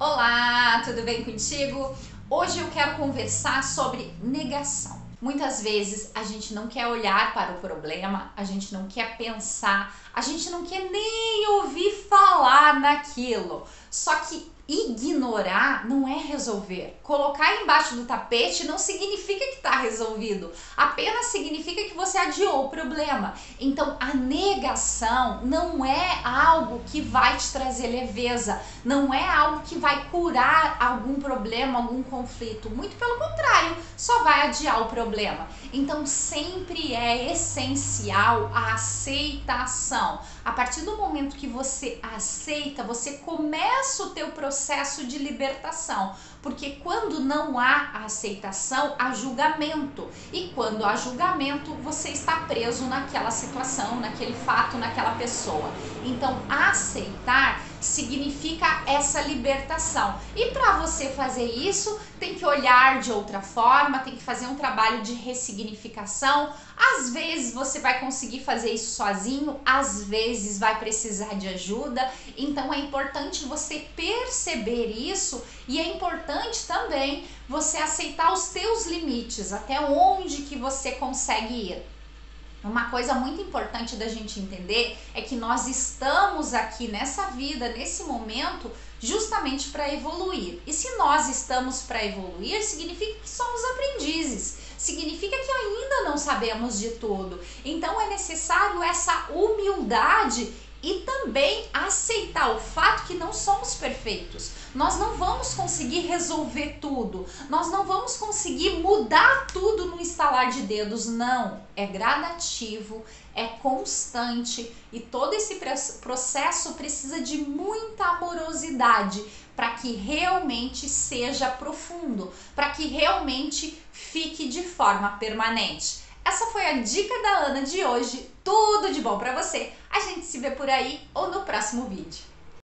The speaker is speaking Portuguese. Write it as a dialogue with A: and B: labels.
A: Olá, tudo bem contigo? Hoje eu quero conversar sobre negação. Muitas vezes a gente não quer olhar para o problema, a gente não quer pensar, a gente não quer nem ouvir falar naquilo. Só que ignorar não é resolver. Colocar embaixo do tapete não significa que está resolvido, apenas significa que você adiou o problema. Então a negação não é algo que vai te trazer leveza, não é algo que vai curar algum problema, algum conflito. Muito pelo contrário, só vai adiar o problema. Então sempre é essencial a aceitação. A partir do momento que você aceita, você começa o teu processo processo de libertação, porque quando não há aceitação, há julgamento, e quando há julgamento, você está preso naquela situação, naquele fato, naquela pessoa. Então, aceitar significa essa libertação. E para você fazer isso, tem que olhar de outra forma, tem que fazer um trabalho de ressignificação. Às vezes você vai conseguir fazer isso sozinho, às vezes vai precisar de ajuda. Então é importante você perceber isso e é importante também você aceitar os teus limites, até onde que você consegue ir. Uma coisa muito importante da gente entender é que nós estamos aqui nessa vida, nesse momento, justamente para evoluir. E se nós estamos para evoluir, significa que somos aprendizes. Significa que ainda não sabemos de tudo. Então é necessário essa humildade e também aceitar o fato que não somos perfeitos. Nós não vamos conseguir resolver tudo, nós não vamos conseguir mudar tudo no instalar de dedos, não. É gradativo, é constante e todo esse processo precisa de muita amorosidade para que realmente seja profundo, para que realmente fique de forma permanente. Essa foi a dica da Ana de hoje. Tudo de bom para você. A gente se vê por aí ou no próximo vídeo.